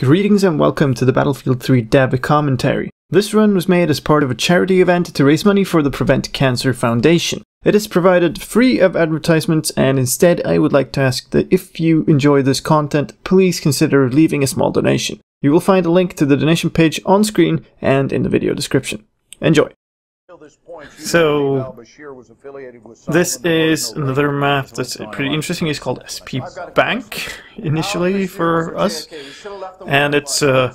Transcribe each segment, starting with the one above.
Greetings and welcome to the Battlefield 3 Dev commentary. This run was made as part of a charity event to raise money for the Prevent Cancer Foundation. It is provided free of advertisements and instead I would like to ask that if you enjoy this content, please consider leaving a small donation. You will find a link to the donation page on screen and in the video description. Enjoy! So, this is another map that's pretty interesting. It's called SP Bank, initially for us. And it's uh,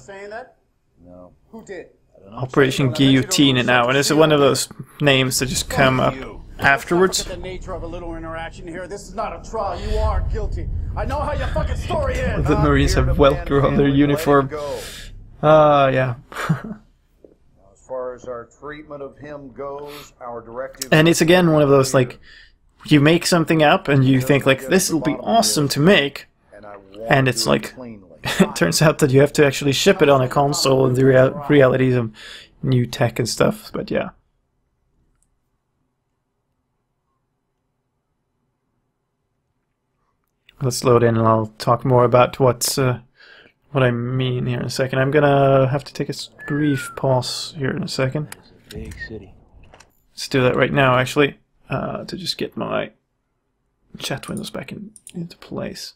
Operation Guillotine now, and it's one of those names that just come up afterwards. The nature of a little interaction here. This is not a trial. You are guilty. I know how your fucking story is. The Marines have Velcro on their uniform. Ah, uh, yeah. far as our treatment of him goes, our directive. And it's again one of those like, you make something up and you think like this will be awesome to make, and it's like, it turns out that you have to actually ship it on a console and the rea realities of new tech and stuff. But yeah. Let's load in and I'll talk more about what's uh, what I mean here in a second. I'm gonna have to take a brief pause here in a second. Big city. Let's do that right now, actually, uh, to just get my chat windows back in, into place.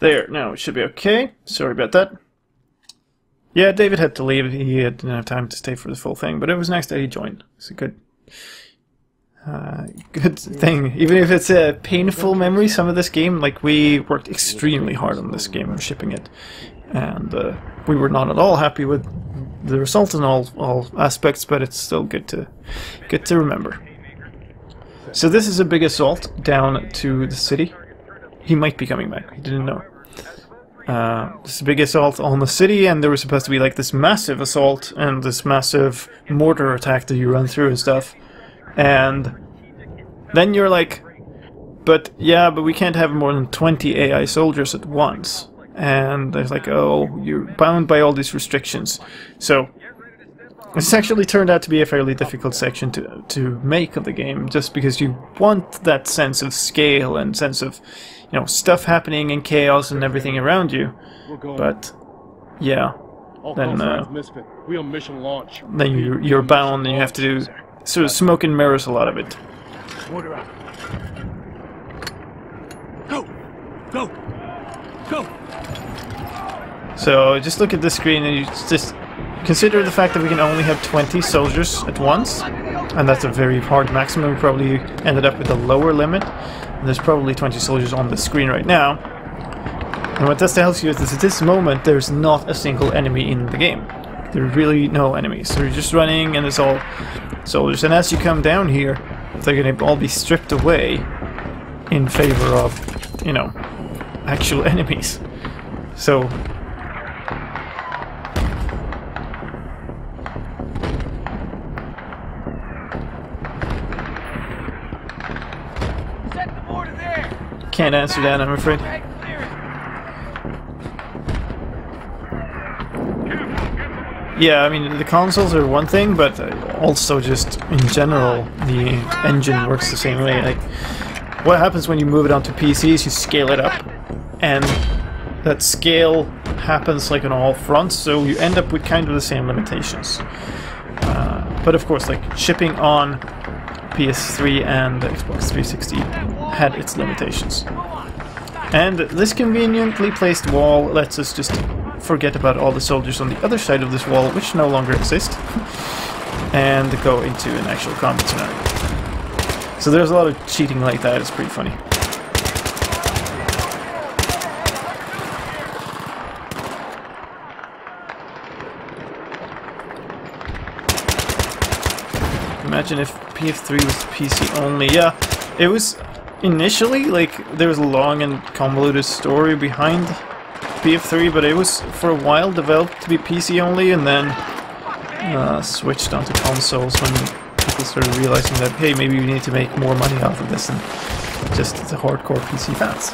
There, now it should be okay. Sorry about that. Yeah, David had to leave. He didn't have time to stay for the full thing, but it was nice that he joined. It's a good uh, good thing. Even if it's a painful memory, some of this game, like we worked extremely hard on this game and shipping it, and uh, we were not at all happy with the result in all all aspects. But it's still good to good to remember. So this is a big assault down to the city. He might be coming back. He didn't know. Uh, this is a big assault on the city, and there was supposed to be like this massive assault and this massive mortar attack that you run through and stuff. And then you're like, but yeah, but we can't have more than 20 AI soldiers at once. And it's like, oh, you're bound by all these restrictions. So it's actually turned out to be a fairly difficult section to to make of the game, just because you want that sense of scale and sense of, you know, stuff happening and chaos and everything around you. But yeah, then uh, then you you're bound and you have to do sort of smoke and mirrors a lot of it. Go! Go! Go! So just look at the screen and you just consider the fact that we can only have 20 soldiers at once. And that's a very hard maximum. We probably ended up with a lower limit. And there's probably 20 soldiers on the screen right now. And what this tells you is that at this moment there's not a single enemy in the game. There are really no enemies. So you're just running and it's all soldiers. And as you come down here, they're going to all be stripped away in favor of, you know, actual enemies. So... Can't answer that, I'm afraid. Yeah, I mean, the consoles are one thing, but uh, also just in general, the engine works the same way. Like, what happens when you move it onto PCs, you scale it up, and that scale happens like on all fronts, so you end up with kind of the same limitations. Uh, but of course, like, shipping on PS3 and Xbox 360 had its limitations. And this conveniently placed wall lets us just forget about all the soldiers on the other side of this wall, which no longer exist, and go into an actual combat scenario. So there's a lot of cheating like that, it's pretty funny. Imagine if BF3 was PC only. Yeah, it was initially, like, there was a long and convoluted story behind BF3, but it was for a while developed to be PC only, and then uh, switched onto consoles when people started realizing that, hey, maybe we need to make more money off of this than just the hardcore PC fans.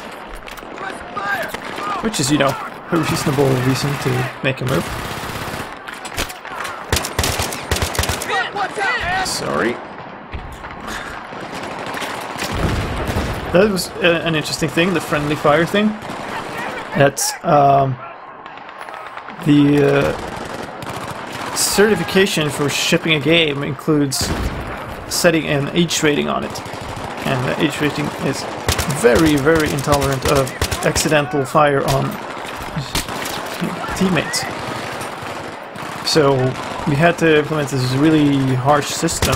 Which is, you know, a reasonable reason to make a move. Sorry. That was an interesting thing, the friendly fire thing. That's um, the uh, certification for shipping a game includes setting an age rating on it, and the age rating is very, very intolerant of accidental fire on teammates. So we had to implement this really harsh system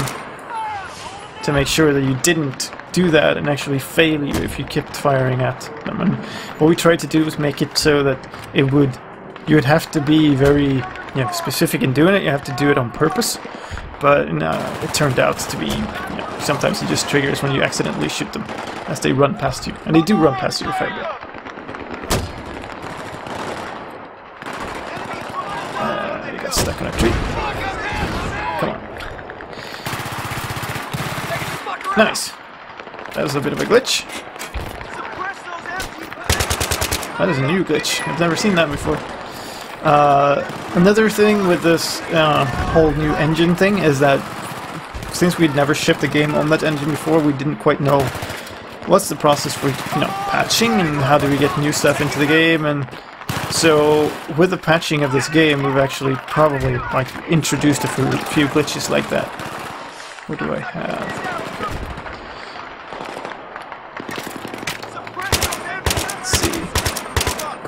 to make sure that you didn't do that and actually fail you if you kept firing at them. And what we tried to do was make it so that it would you would have to be very you know, specific in doing it. You have to do it on purpose. But it turned out to be you know, sometimes it just triggers when you accidentally shoot them as they run past you, and they do run past you a fair bit. Got stuck in a tree. Come on. Nice. That was a bit of a glitch. That is a new glitch. I've never seen that before. Uh, another thing with this uh, whole new engine thing is that since we'd never shipped a game on that engine before, we didn't quite know what's the process for you know patching and how do we get new stuff into the game and so with the patching of this game we've actually probably like introduced a few, few glitches like that. What do I have? Let's see.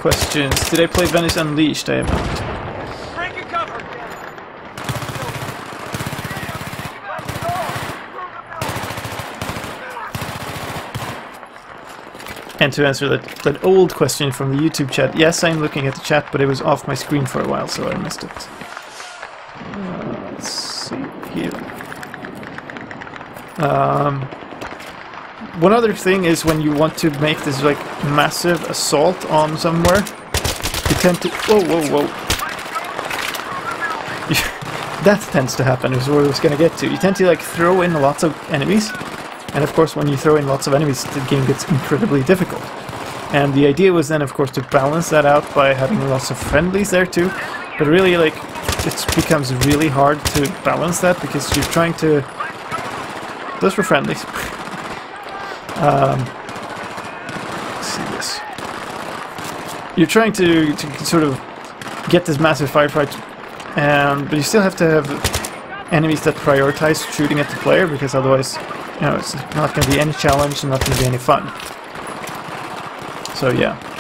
Questions. Did I play Venice Unleashed? I have not. Break your cover! And to answer that, that old question from the YouTube chat, yes, I'm looking at the chat, but it was off my screen for a while, so I missed it. Uh, let's see here. Um, one other thing is when you want to make this like massive assault on somewhere, you tend to. Whoa, whoa, whoa! that tends to happen. Is where I was gonna get to. You tend to like throw in lots of enemies, and of course, when you throw in lots of enemies, the game gets incredibly difficult. And the idea was then, of course, to balance that out by having lots of friendlies there too. But really, like, it becomes really hard to balance that because you're trying to. Those were friendlies. um, see this. You're trying to, to sort of get this massive firefight, um, but you still have to have enemies that prioritize shooting at the player because otherwise you know, it's not going to be any challenge and not going to be any fun. So yeah.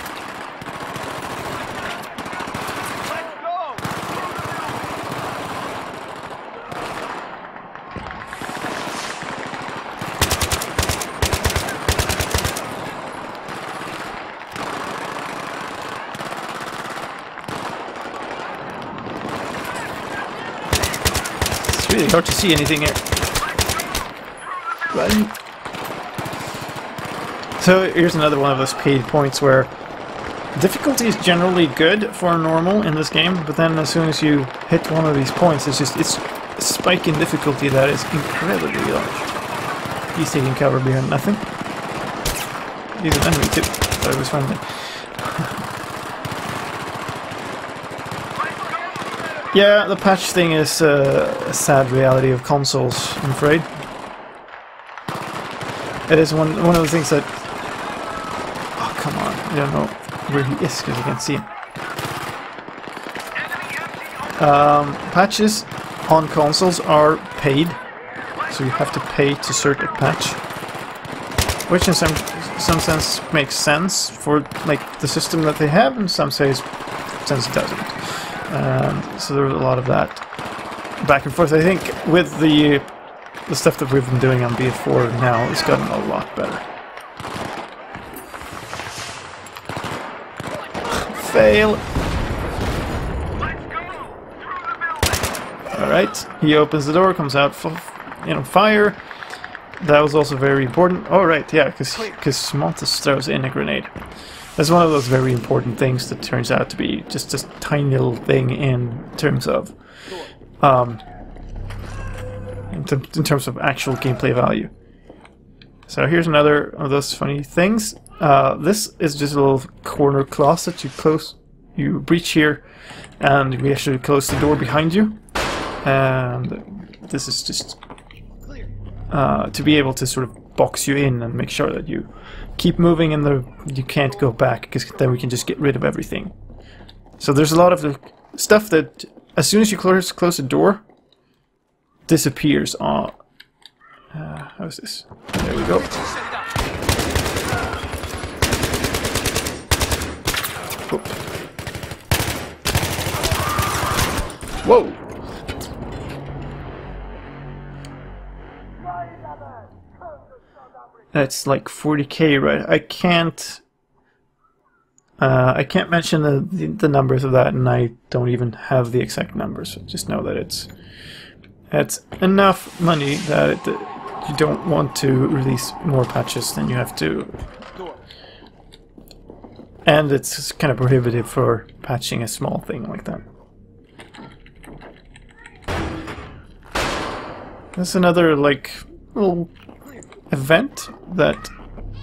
See anything here. Run. So here's another one of those paid points where difficulty is generally good for normal in this game, but then as soon as you hit one of these points, it's just it's a spike in difficulty that is incredibly large. He's taking cover behind nothing. He's an enemy too, but it was friendly. yeah, the patch thing is uh, a sad reality of consoles, I'm afraid. It is one one of the things that. Oh come on! I don't know where he is because I can't see him. Um, patches on consoles are paid, so you have to pay to start a patch, which in some some sense makes sense for like the system that they have, and some says sense it doesn't. Um, so was a lot of that back and forth. I think with the the stuff that we've been doing on BF4 now it's gotten a lot better. Fail! Alright, he opens the door, comes out, you know, fire. That was also very important. Oh, right, yeah, because Montes throws in a grenade. That's one of those very important things that turns out to be just a tiny little thing in terms of um, in, in, terms of actual gameplay value. So here's another of those funny things. Uh, this is just a little corner closet. You close, you breach here, and we actually close the door behind you. And this is just uh, to be able to sort of box you in and make sure that you keep moving and the you can't go back because then we can just get rid of everything. So there's a lot of the stuff that as soon as you close close the door disappears on. Uh, how's this? There we go. Whoa! That's like 40k, right? I can't. Uh, I can't mention the, the, the numbers of that, and I don't even have the exact numbers. Just know that it's it's enough money that it, you don't want to release more patches than you have to, and it's kind of prohibitive for patching a small thing like that. That's another like little event that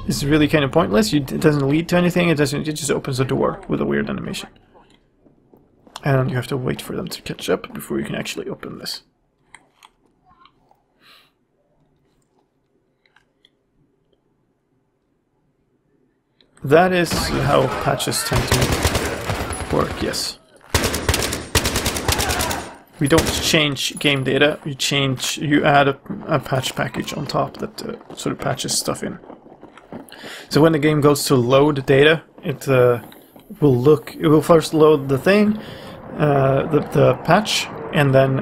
is really kind of pointless. You, it doesn't lead to anything. It doesn't. It just opens a door with a weird animation, and you have to wait for them to catch up before you can actually open this. That is how patches tend to work. Yes. We don't change game data, you change, you add a, a patch package on top that uh, sort of patches stuff in. So when the game goes to load data, it uh, will look, it will first load the thing, uh, the, the patch, and then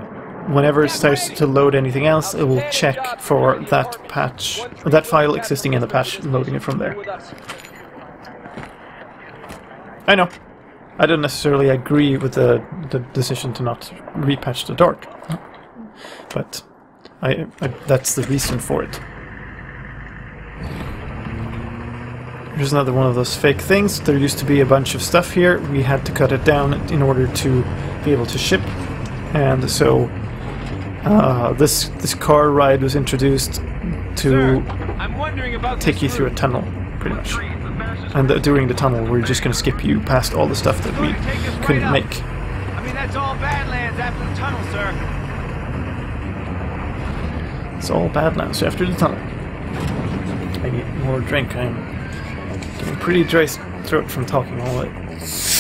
whenever it starts to load anything else, it will check for that patch, that file existing in the patch, loading it from there. I know. I don't necessarily agree with the, the decision to not repatch the dark, but I, I, that's the reason for it. Here's another one of those fake things. There used to be a bunch of stuff here. We had to cut it down in order to be able to ship, and so uh, this this car ride was introduced to take you through a tunnel, pretty much. And uh, during the tunnel, we're just going to skip you past all the stuff that we couldn't make. I mean, that's all Badlands after the tunnel, sir. It's all Badlands after the tunnel. I need more drink. I'm getting pretty dry throat from talking all that.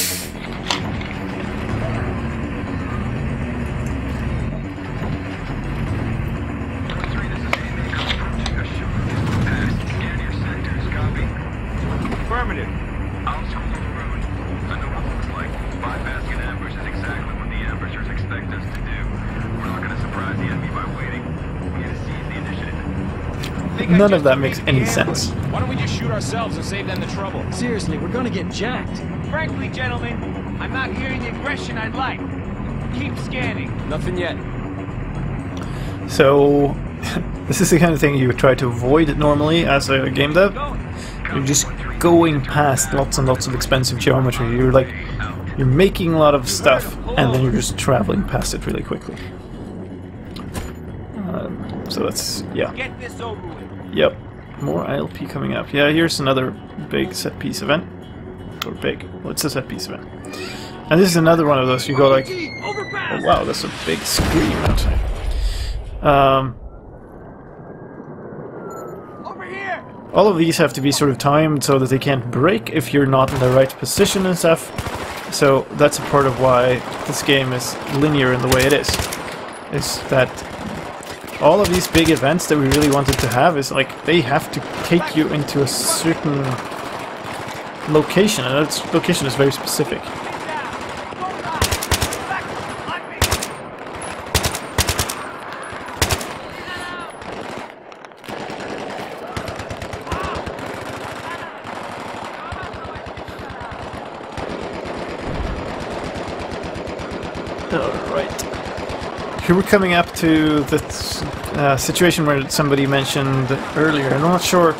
None of that makes any sense. Why don't we just shoot ourselves and save them the trouble? Seriously, we're gonna get jacked. Frankly, gentlemen, I'm not hearing the aggression I'd like. Keep scanning. Nothing yet. So, this is the kind of thing you would try to avoid normally as a game dev. You're just going past lots and lots of expensive geometry. You're like, you're making a lot of stuff, and then you're just traveling past it really quickly. Um, so that's, yeah. Get this over with. Yep. More ILP coming up. Yeah, here's another big set piece event. Or big. Well, it's a set piece event. And this is another one of those you go like, oh wow, that's a big scream outside. Um, Over here. all of these have to be sort of timed so that they can't break if you're not in the right position and stuff. So that's a part of why this game is linear in the way it is. Is that all of these big events that we really wanted to have is like they have to take you into a certain location, and that location is very specific. Alright. We're coming up to the uh, situation where somebody mentioned earlier. I'm not sure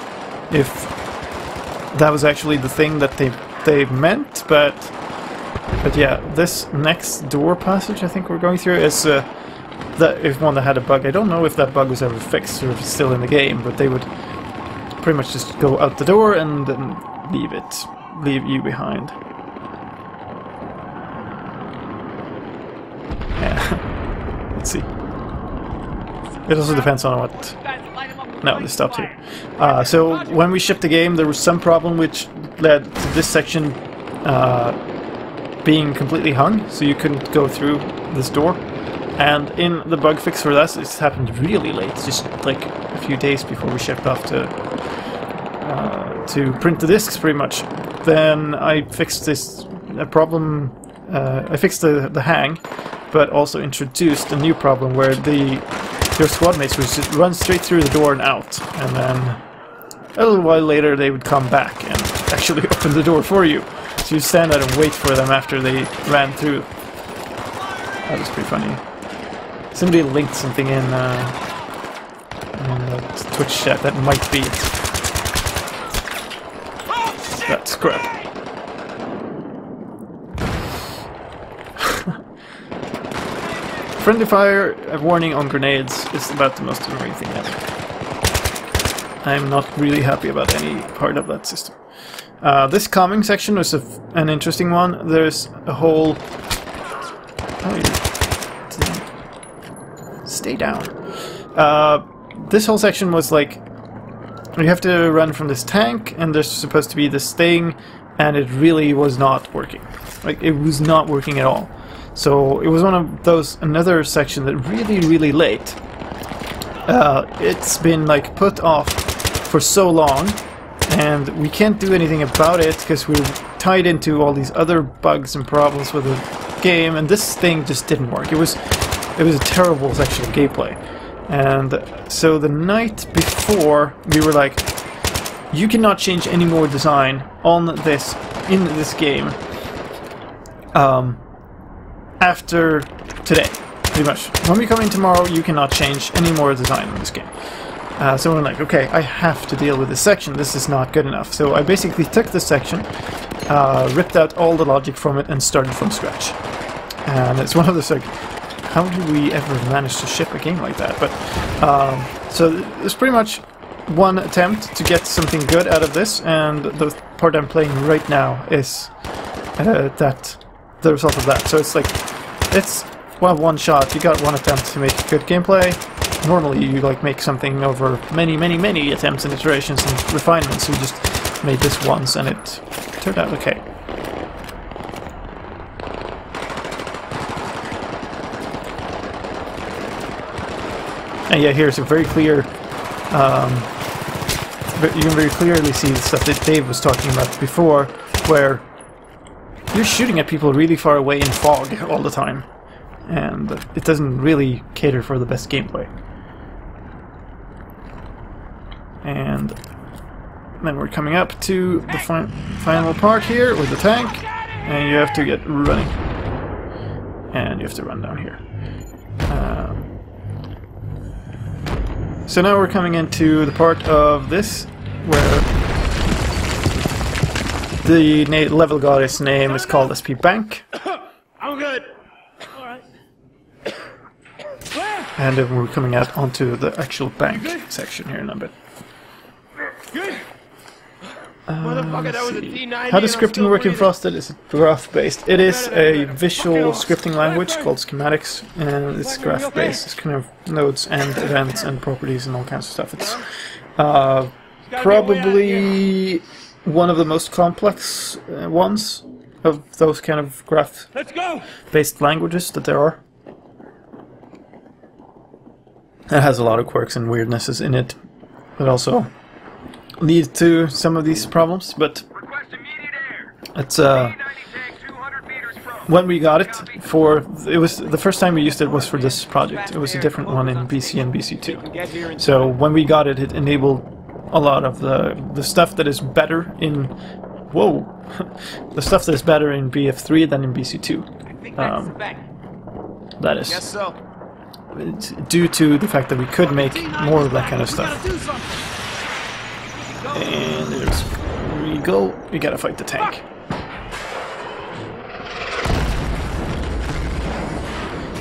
if that was actually the thing that they they meant, but but yeah, this next door passage I think we're going through is uh, that is one that had a bug. I don't know if that bug was ever fixed or if it's still in the game, but they would pretty much just go out the door and then leave it, leave you behind. Yeah. Let's see. It also depends on what No, they stopped here. Uh, so when we shipped the game, there was some problem which led to this section uh, being completely hung, so you couldn't go through this door. And in the bug fix for this, this happened really late, just like a few days before we shipped off to uh, to print the discs, pretty much. Then I fixed this a problem. Uh, I fixed the the hang, but also introduced a new problem where the your squad mates would just run straight through the door and out, and then a little while later they would come back and actually open the door for you. So you stand there and wait for them after they ran through. That was pretty funny. Somebody linked something in, uh, in the Twitch chat that might be it. That's crap. Friendly fire a warning on grenades is about the most annoying thing ever. I'm not really happy about any part of that system. Uh, this calming section was an interesting one. There's a whole... Oh, Stay down. Uh, this whole section was like... You have to run from this tank, and there's supposed to be this thing, and it really was not working. Like, it was not working at all. So it was one of those another section that really really late. Uh, it's been like put off for so long, and we can't do anything about it because we're tied into all these other bugs and problems with the game, and this thing just didn't work. It was it was a terrible section of gameplay, and so the night before we were like, you cannot change any more design on this in this game. Um, after today, pretty much. When we come in tomorrow, you cannot change any more design in this game. Uh, so I'm like, okay, I have to deal with this section. This is not good enough. So I basically took this section, uh, ripped out all the logic from it, and started from scratch. And it's one of those like, how do we ever manage to ship a game like that? But um, so it's pretty much one attempt to get something good out of this, and the part I'm playing right now is uh, that the result of that. So it's like, it's well one shot. You got one attempt to make good gameplay. Normally you like make something over many, many, many attempts and iterations and refinements. We just made this once and it turned out okay. And yeah, here's a very clear. Um, you can very clearly see the stuff that Dave was talking about before, where you're shooting at people really far away in fog all the time, and it doesn't really cater for the best gameplay. And then we're coming up to the fi final part here with the tank, and you have to get running, and you have to run down here. Um, so now we're coming into the part of this where the na- level goddess name is called SP Bank. I'm good. And then we're coming out onto the actual bank section here in a bit. Motherfucker, that was a see. T90. How does scripting work in. Frostbite? Is it graph based? It is a visual scripting language called schematics, and it's graph based. It's kind of nodes and events and properties and all kinds of stuff. It's uh, probably one of the most complex uh, ones of those kind of graph-based languages that there are. It has a lot of quirks and weirdnesses in it that also lead to some of these problems, but Request immediate air. it's uh T90 tank 200 meters from. when we got it for it was the first time we used it was for this project. It was a different one in BC and BC2. So when we got it, it enabled a lot of the the stuff that is better in whoa the stuff that is better in BF3 than in BC2. Um, that is so. due to the fact that we could make more of that kind of stuff. And there's we go. We gotta fight the tank.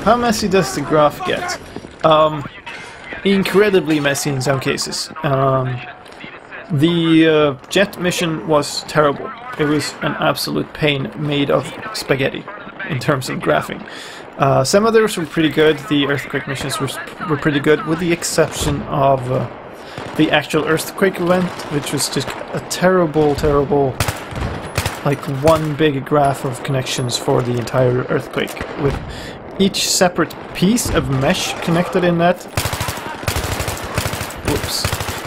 How messy does the graph get? Um, incredibly messy in some cases. Um, the uh, jet mission was terrible. It was an absolute pain made of spaghetti in terms of graphing. Uh, some others were pretty good. The earthquake missions were, were pretty good, with the exception of uh, the actual earthquake event, which was just a terrible, terrible, like one big graph of connections for the entire earthquake, with each separate piece of mesh connected in that.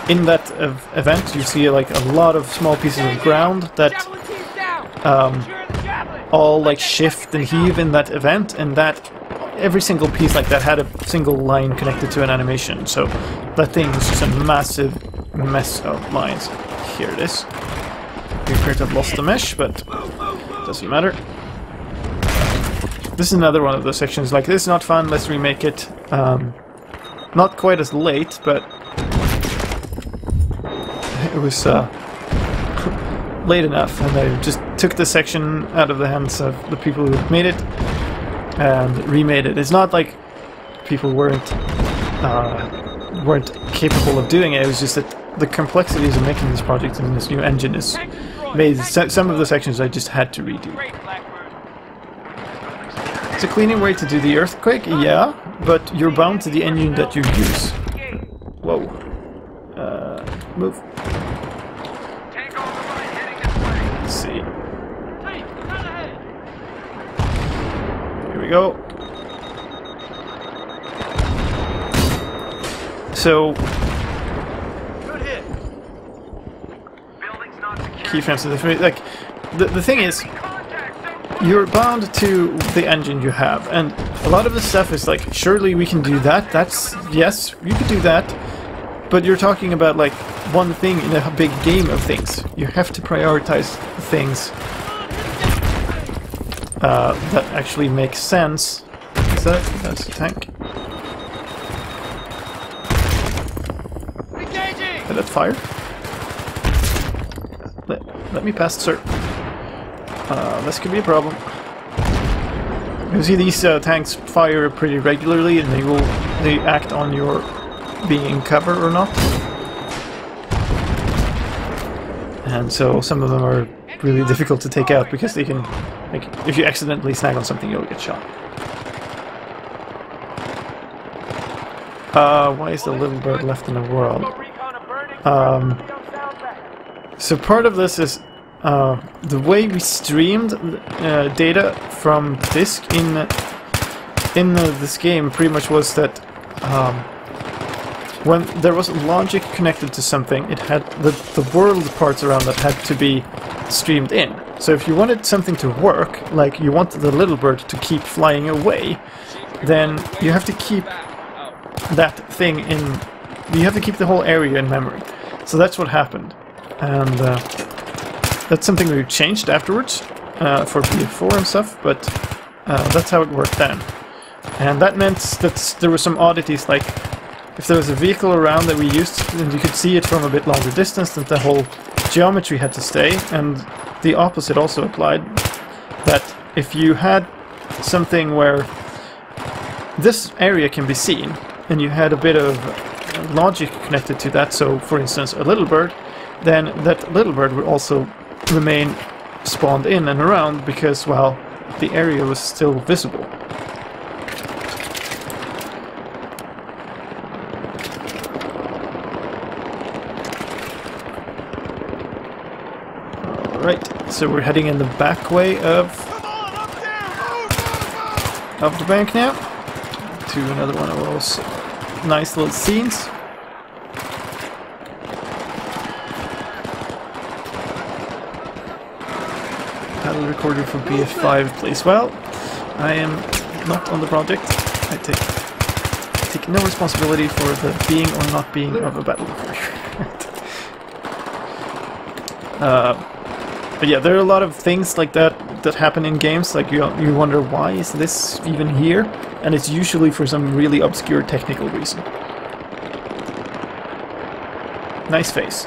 In that ev- event, you see like a lot of small pieces of ground that um, all like shift and heave in that event, and that every single piece like that had a single line connected to an animation. So that thing was just a massive mess of lines. Here it is. We appear to have lost the mesh, but doesn't matter. This is another one of those sections. Like this is not fun. Let's remake it. Um, not quite as late, but it was uh, late enough, and I just took the section out of the hands of the people who made it and remade it. It's not like people weren't uh, weren't capable of doing it. It was just that the complexities of making this project in this new engine is made so- some of the sections I just had to redo. It's a cleaner way to do the earthquake, yeah, but you're bound to the engine that you use. Whoa. Uh, move. Tank on the right, heading this way. Let's see. Here we go. So, Good hit. Building's not secure. keyframes to the like the the thing is you're bound to the engine you have and a lot of the stuff is like surely we can do that that's yes you could do that but you're talking about like one thing in a big game of things you have to prioritize things uh, that actually makes sense is that that's a tank Did that fire? Let, let me pass, sir. Uh, this could be a problem. You see these uh, tanks fire pretty regularly and they will they act on your being in cover or not. And so some of them are really difficult to take out because they can like if you accidentally snag on something you'll get shot. Uh, why is the little bird left in the world? Um, so part of this is uh, the way we streamed uh, data from disk in in this game pretty much was that um, when there was logic connected to something, it had the the world parts around that had to be streamed in. So if you wanted something to work, like you wanted the little bird to keep flying away, then you have to keep that thing in. You have to keep the whole area in memory. So that's what happened, and uh, that's something we changed afterwards uh, for BF4 and stuff. But uh, that's how it worked then, and that meant that there were some oddities like if there was a vehicle around that we used, and you could see it from a bit longer distance, then the whole geometry had to stay, and the opposite also applied. That if you had something where this area can be seen, and you had a bit of logic connected to that, so for instance a little bird, then that little bird would also remain spawned in and around because, well, the area was still visible. Alright, so we're heading in the back way of of the bank now to another one of those nice little scenes. Battle recorder for BF5, please. Well, I am not on the project. I take take no responsibility for the being or not being of a battle recorder. uh, but yeah, there are a lot of things like that that happen in games. Like you, you wonder why is this even here, and it's usually for some really obscure technical reason. Nice face.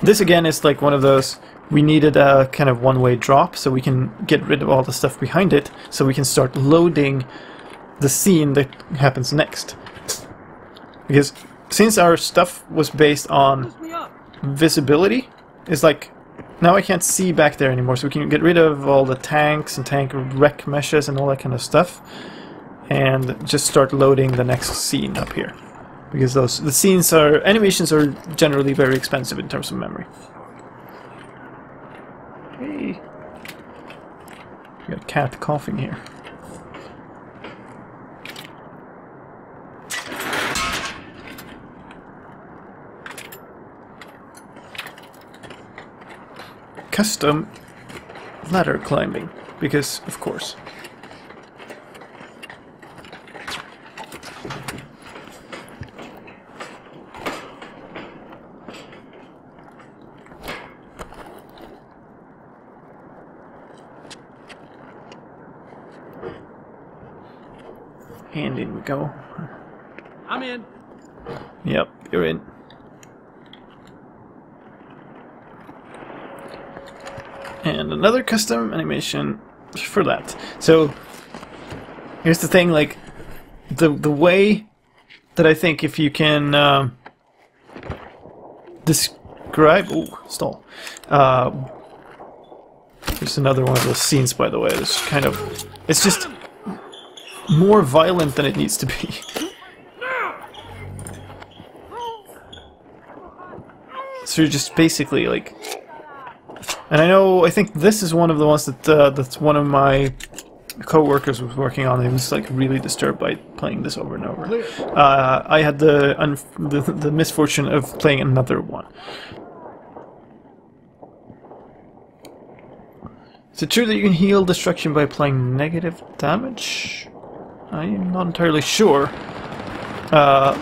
This again is like one of those. We needed a kind of one-way drop, so we can get rid of all the stuff behind it, so we can start loading the scene that happens next. Because since our stuff was based on visibility it's like now I can't see back there anymore, so we can get rid of all the tanks and tank wreck meshes and all that kind of stuff. and just start loading the next scene up here. Because those the scenes are animations are generally very expensive in terms of memory. Hey. We got a cat coughing here. Custom ladder climbing, because of course. And in we go. I'm in. Yep, you're in. And another custom animation for that. So here's the thing, like the the way that I think if you can um, describe, stall. Uh, there's another one of those scenes, by the way. It's kind of, it's just more violent than it needs to be. So you're just basically like, and I know I think this is one of the ones that uh, that's one of my co-workers was working on. He was like really disturbed by playing this over and over. Uh, I had the, the the misfortune of playing another one. Is it true that you can heal destruction by applying negative damage? I'm not entirely sure. Uh,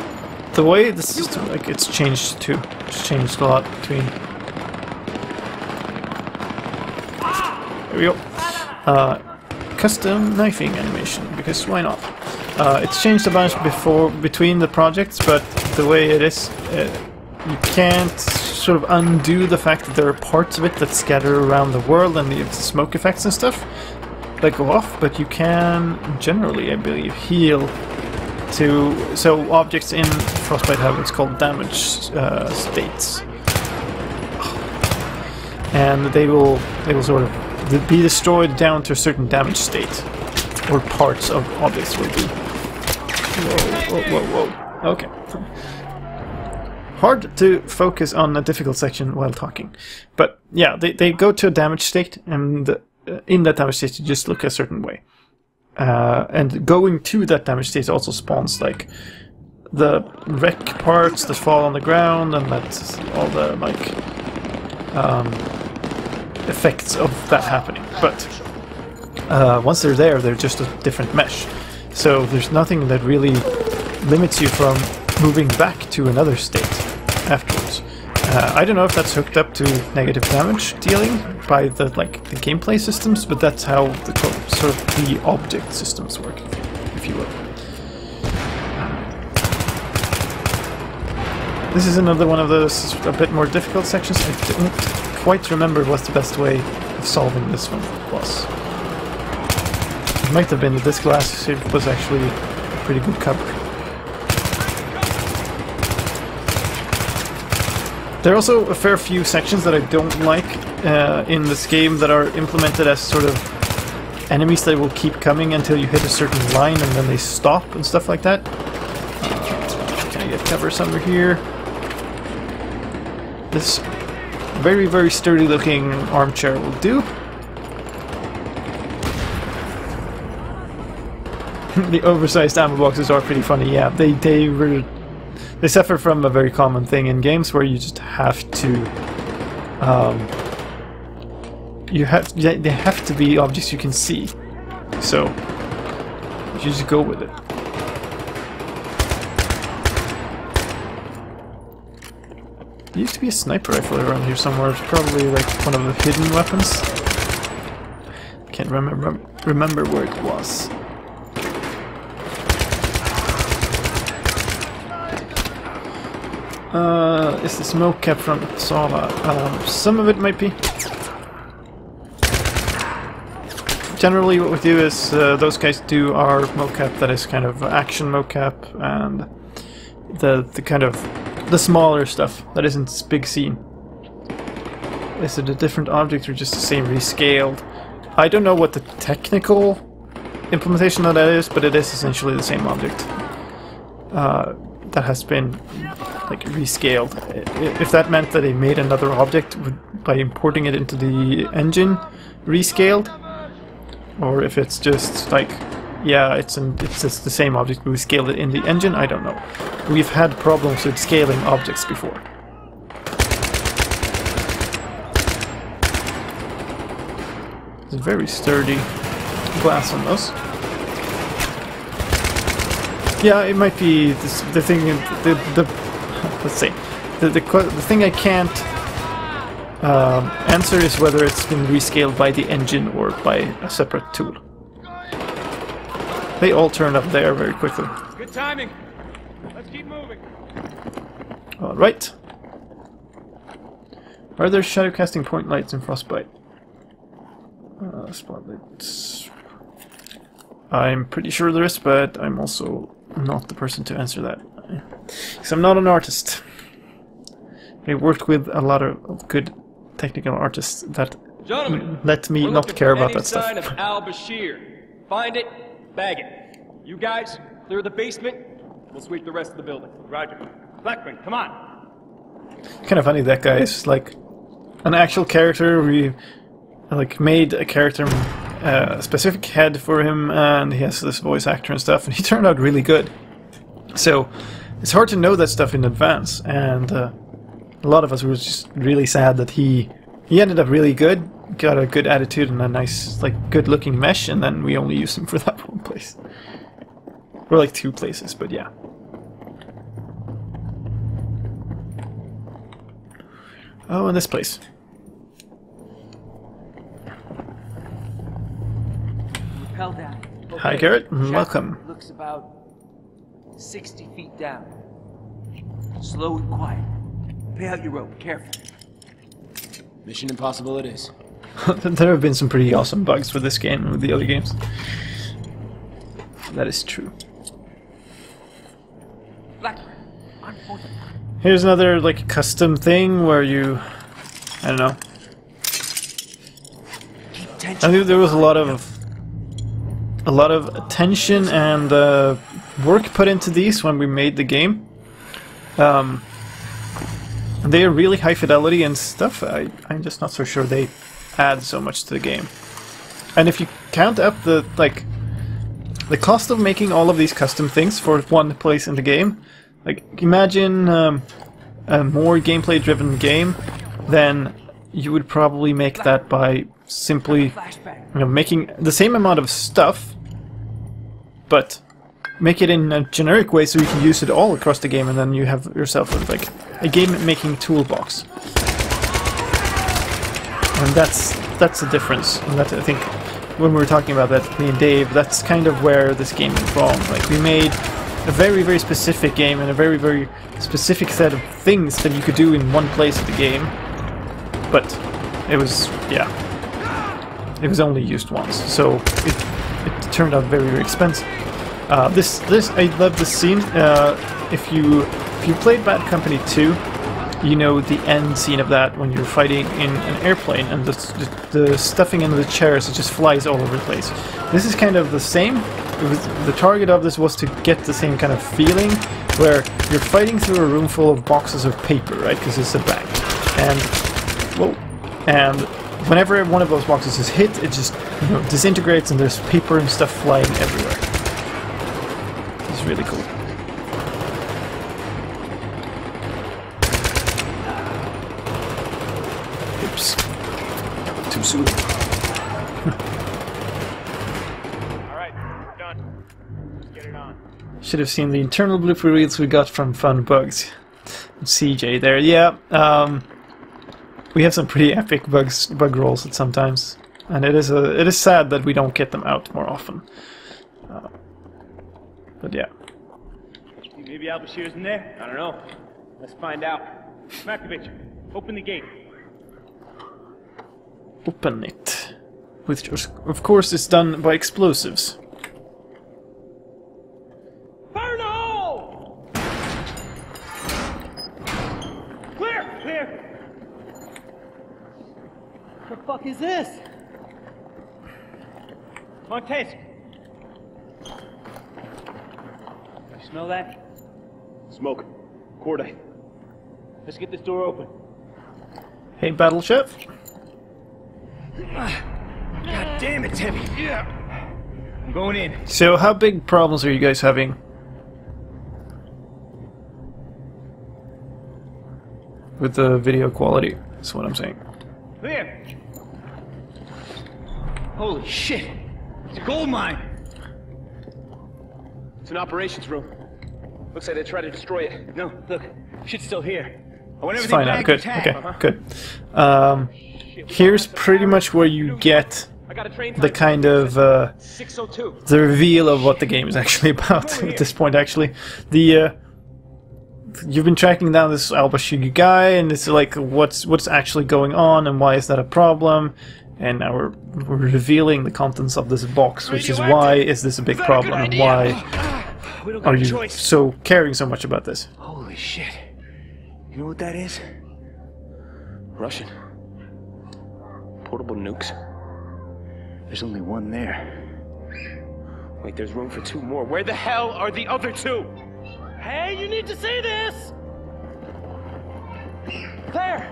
the way the system, like, it's changed too. It's changed a lot between. There we go. Uh, custom knifing animation, because why not? Uh, it's changed a bunch before between the projects, but the way it is, uh, you can't sort of undo the fact that there are parts of it that scatter around the world and the smoke effects and stuff that go off, but you can generally, I believe, heal to so objects in Frostbite have what's called damage uh, states, and they will they will sort of be destroyed down to a certain damage state, or parts of objects will be. Whoa, whoa, whoa, whoa. Okay. Hard to focus on a difficult section while talking, but yeah, they they go to a damage state, and uh, in that damage state you just look a certain way. Uh, and going to that damage state also spawns like the wreck parts that fall on the ground and that's all the like um, effects of that happening. But uh, once they're there, they're just a different mesh. So there's nothing that really limits you from moving back to another state afterwards. Uh, I don't know if that's hooked up to negative damage dealing by the like the gameplay systems, but that's how the sort of the object systems work, if you will. This is another one of those a bit more difficult sections. I don't quite remember what the best way of solving this one was. It might have been that this glass it was actually a pretty good cover. There are also a fair few sections that I don't like uh, in this game that are implemented as sort of enemies that will keep coming until you hit a certain line and then they stop and stuff like that. Uh, can I get cover somewhere here? This very, very sturdy looking armchair will do. the oversized ammo boxes are pretty funny, yeah. They, they were they suffer from a very common thing in games where you just have to um, you have they have to be objects you can see so you just go with it there used to be a sniper rifle around here somewhere it's probably like one of the hidden weapons can't remember remember where it was Uh, is the smoke cap from Uppsala? Um, some of it might be. Generally what we do is, uh, those guys do our mocap that is kind of action mocap and the, the kind of, the smaller stuff that isn't this big scene. Is it a different object or just the same rescaled? I don't know what the technical implementation of that is, but it is essentially the same object uh, that has been like rescaled. If that meant that they made another object by importing it into the engine, rescaled, or if it's just like, yeah, it's an, it's the same object, we scaled it in the engine. I don't know. We've had problems with scaling objects before. It's very sturdy glass on those. Yeah, it might be this, the thing. The, the let's see. The, the the thing I can't um, answer is whether it's been rescaled by the engine or by a separate tool. They all turn up there very quickly. Good timing. Let's keep moving. All right. Are there shadow casting point lights in Frostbite? Uh, spotlights. I'm pretty sure there is, but I'm also not the person to answer that. Because I'm not an artist. I worked with a lot of, good technical artists that Gentlemen, let me not care about that stuff. sign of Al Bashir. Find it, bag it. You guys, clear the basement. We'll sweep the rest of the building. Roger. Blackburn, come on. kind of funny that guy is like an actual character. We like made a character, uh, specific head for him, and he has this voice actor and stuff, and he turned out really good. So it's hard to know that stuff in advance, and uh, a lot of us were just really sad that he he ended up really good, got a good attitude and a nice, like, good-looking mesh, and then we only use him for that one place, or like two places, but yeah. Oh, and this place. Rappel down. Hi, Okay, Garrett. shaft Welcome. Looks about 60 feet down. Slow and quiet. Pay out your rope, careful. Mission impossible it is. there have been some pretty awesome bugs with this game and with the other games. That is true. Here's another like custom thing where you, I don't know. I think there was a lot of, a lot of attention and uh, work put into these when we made the game. Um, they are really high fidelity and stuff. I, I'm just not so sure they add so much to the game. And if you count up the like the cost of making all of these custom things for one place in the game, like imagine um, a more gameplay-driven game, then you would probably make that by simply you know, making the same amount of stuff, but make it in a generic way so you can use it all across the game, and then you have yourself like a game-making toolbox. And that's that's the difference. And that I think when we were talking about that, me and Dave, that's kind of where this game went wrong. Like we made a very very specific game and a very very specific set of things that you could do in one place of the game, but it was yeah it was only used once, so it, it turned out very, very expensive. Uh, this, this, I love this scene. Uh, if you, if you played Bad Company 2, you know the end scene of that when you're fighting in an airplane and the, the, the stuffing into the chairs it just flies all over the place. This is kind of the same. Was, the target of this was to get the same kind of feeling where you're fighting through a room full of boxes of paper, right? Because it's a bank, and whoa, and whenever one of those boxes is hit, it just you know, disintegrates and there's paper and stuff flying everywhere. It's really cool. Soon. All right, done. Let's get it on. Should have seen the internal blooper reels we got from Fun Bugs. CJ there, yeah. Um, we have some pretty epic bugs, bug rolls at sometimes, and it is a, it is sad that we don't get them out more often. Uh, but yeah, Maybe Al Bashir's in there? I don't know. Let's find out. Matkovic, open the gate. Open it, which of course is done by explosives. Fire in the hole! Clear! Clear! The fuck is this? Montes, Smell that? Smoke. Cordite. Let's get this door open. Hey, Battleship. God damn it, Timmy. Yeah. I'm going in. So, how big problems are you guys having? With the video quality, that's what I'm saying. There. Holy shit. It's a gold mine. It's an operations room. Looks like they tried to destroy it. No, look. Shit's still here. I want It's everything fine now. back Good. Okay. Good. Um, here's pretty much where you get I got a train the kind of uh, 602. the reveal of what the game is actually about at this point. Actually, the uh, you've been tracking down this Al-Bashir guy, and it's like what's what's actually going on, and why is that a problem? And now we're, we're revealing the contents of this box, which is why is this a big problem, and why We don't got are you so caring so much about this? Holy shit. You know what that is? Russian. Portable nukes. There's only one there. Wait, there's room for two more. Where the hell are the other two? Hey, you need to see this! There!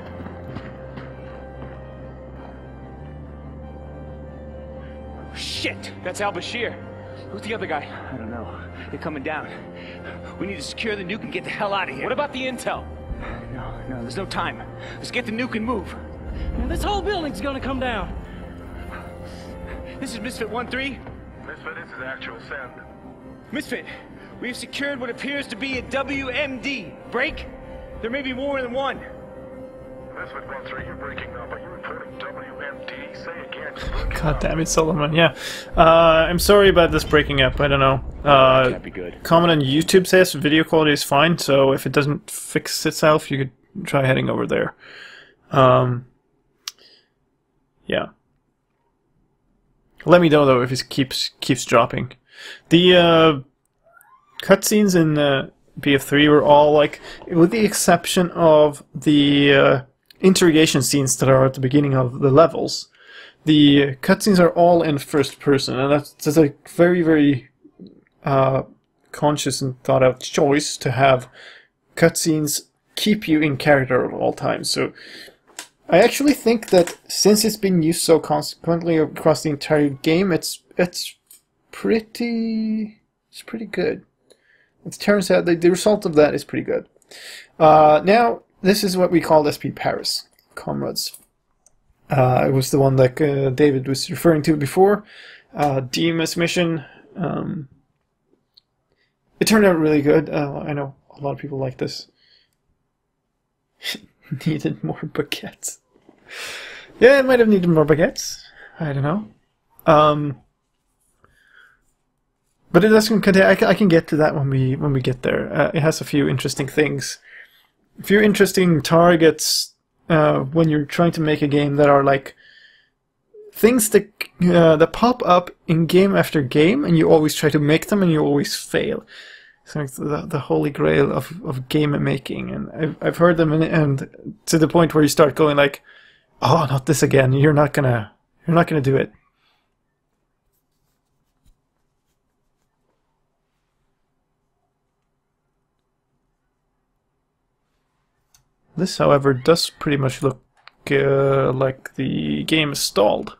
Shit! That's Al Bashir. Who's the other guy? I don't know. They're coming down. We need to secure the nuke and get the hell out of here. What about the intel? No, no, there's no time. Let's get the nuke and move. This whole building's gonna come down. This is Misfit 1-3. Misfit, this is actual send. Misfit, we have secured what appears to be a WMD. Break? There may be more than one. Misfit 1-3, you're breaking up. Are you reporting WMD? Say again. You're breaking God damn it, Solomon. Yeah. Uh, I'm sorry about this breaking up. I don't know. Uh, Can't be good. comment on YouTube says video quality is fine, so if it doesn't fix itself, you could try heading over there. Um, yeah. Let me know though if it keeps keeps dropping. The uh, cutscenes in uh, BF3 were all like, with the exception of the uh, interrogation scenes that are at the beginning of the levels, the cutscenes are all in first person, and that's, that's a very very uh, conscious and thought out choice to have cutscenes keep you in character at all times. So I actually think that since it's been used so consequently across the entire game, it's it's pretty it's pretty good. It turns out that the result of that is pretty good. Uh, now this is what we call SP Paris, comrades. Uh, it was the one that uh, David was referring to before. Uh, Dima's mission. Um, it turned out really good. Uh, I know a lot of people like this. needed more baguettes. Yeah, it might have needed more baguettes. I don't know. Um, but it doesn't contain. I can, I can get to that when we when we get there. Uh, it has a few interesting things, a few interesting targets uh, when you're trying to make a game that are like things that uh, that pop up in game after game, and you always try to make them, and you always fail. So It's the, the holy grail of, of game making, and I've, I've heard them, and to the point where you start going like, "Oh, not this again! You're not gonna, you're not gonna do it." This, however, does pretty much look uh, like the game is stalled.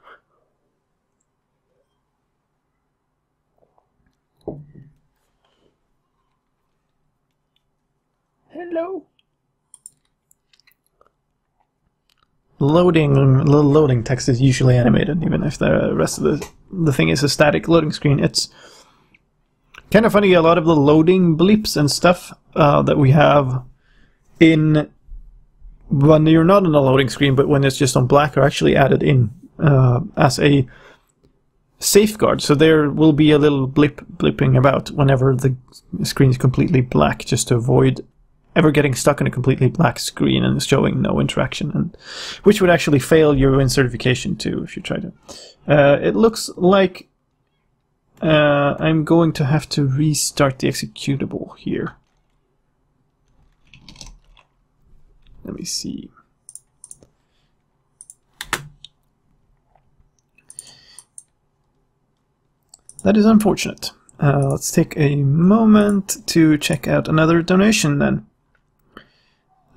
Hello. Loading the loading text is usually animated, even if the rest of the the thing is a static loading screen. It's kind of funny. A lot of the loading bleeps and stuff uh, that we have in when you're not on a loading screen, but when it's just on black, are actually added in uh, as a safeguard. So there will be a little blip blipping about whenever the screen is completely black, just to avoid ever getting stuck in a completely black screen and showing no interaction, and which would actually fail your win certification too if you try to. Uh, it looks like uh, I'm going to have to restart the executable here. Let me see. That is unfortunate. uh, let's take a moment to check out another donation then.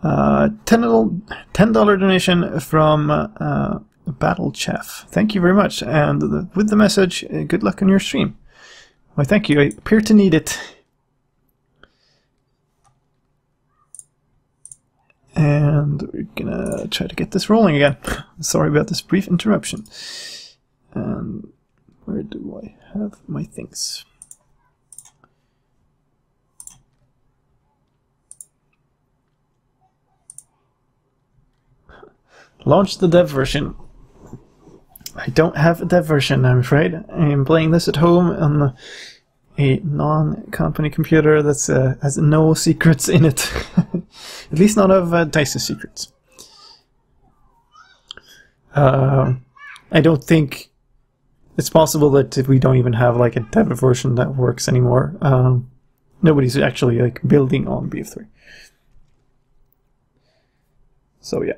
Uh, $10, $10 donation from uh, Battle Chef. Thank you very much. And the, with the message, uh, good luck on your stream. Why, thank you. I appear to need it. And we're gonna try to get this rolling again. Sorry about this brief interruption. And where do I have my things? Launch the dev version. I don't have a dev version, I'm afraid. I am playing this at home on a non-company computer that uh, has no secrets in it. at least none of uh, Dice's secrets. Uh, I don't think it's possible that we don't even have like a dev version that works anymore. Um, nobody's actually like building on BF3. So yeah.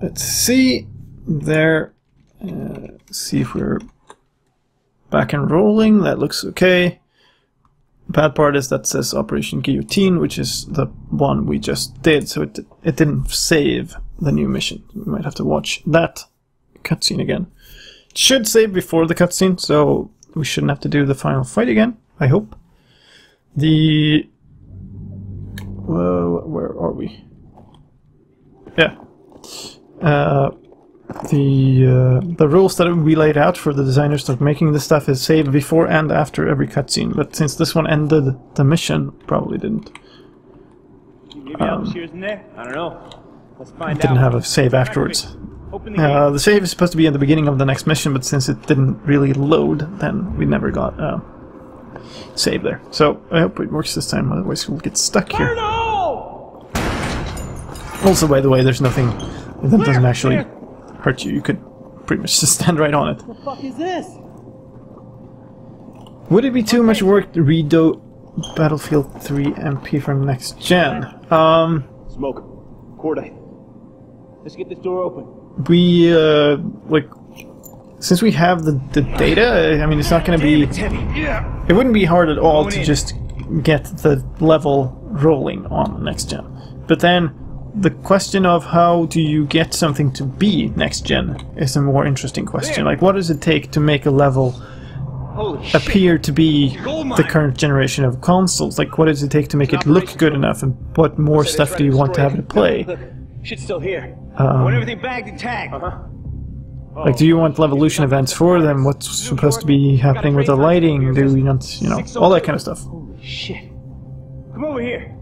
Let's see there. Uh, see if we're back and rolling. That looks okay. Bad part is that says Operation Guillotine, which is the one we just did, so it it didn't save the new mission. We might have to watch that cutscene again. It should save before the cutscene, so we shouldn't have to do the final fight again. I hope. The well, where are we? Yeah, uh, the uh, the rules that we laid out for the designers of making this stuff is save before and after every cutscene. But since this one ended the mission, probably didn't. In there? I don't know. Let's find Didn't out. have a save afterwards. The Uh, the save is supposed to be at the beginning of the next mission, but since it didn't really load, then we never got uh, save there. So I hope it works this time. Otherwise, we'll get stuck here. Also, by the way, there's nothing that doesn't actually hurt you. You could pretty much just stand right on it. What The fuck is this? Would it be too much work to redo Battlefield 3 MP from next gen? Um, Smoke. Cordite. Let's get this door open. we uh, like since we have the the data. I mean, it's not going to be. It's heavy. Yeah. It wouldn't be hard at all to just get the level rolling on next gen. But then the question of how do you get something to be next gen is a more interesting question. Like, what does it take to make a level appear to be the current generation of consoles? Like, what does it take to make it look good enough, and what more stuff do you want to have to play? Shit's still here. Um, want everything bagged and tagged. Uh-huh. Like, do you want Levolution events for them? What's supposed to be happening with the lighting? Do you want, you know, all that kind of stuff? Holy shit. Come over here.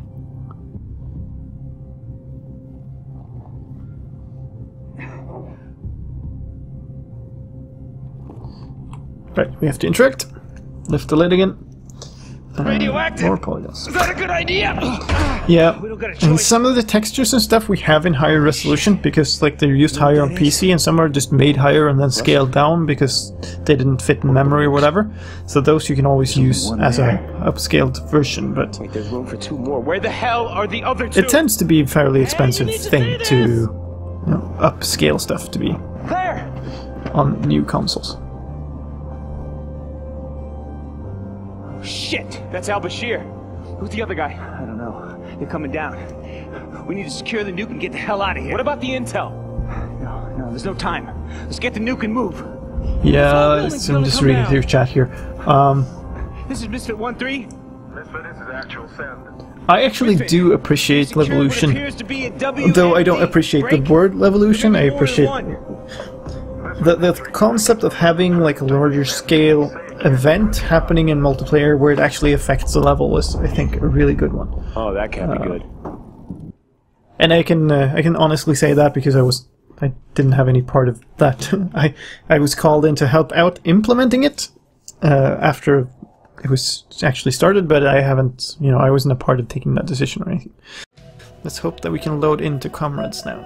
Right, we have to interact. Lift the lid again. And Radioactive. More polygons. Is that a good idea? Yeah, We don't got a and some of the textures and stuff we have in higher resolution because like they're used higher on PC and some are just made higher and then scaled down because they didn't fit in memory or whatever. So those you can always use as a upscaled version, but Wait, there's room for two more. Where the hell are the other two? it tends to be a fairly expensive need to thing to you know, upscale stuff to be There! on new consoles. Shit! That's Al Bashir. Who's the other guy? I don't know. They're coming down. We need to secure the nuke and get the hell out of here. What about the intel? No, no, there's no time. Let's get the nuke and move. Yeah, building's so I'm gonna just reading down. through chat here. Um, This is Misfit 1-3. Misfit, this is actual send. I actually do appreciate Secure Levolution, appears to be a WMD. though I don't appreciate the word Levolution. I There may be more than appreciate the the concept of having like a larger scale event happening in multiplayer where it actually affects the level is, I think, a really good one. Oh, that can't Uh, be good. And I can uh, I can honestly say that because I was I didn't have any part of that. I I was called in to help out implementing it uh, after it was actually started, but I haven't you know I wasn't a part of taking that decision or anything. Let's hope that we can load into comrades now.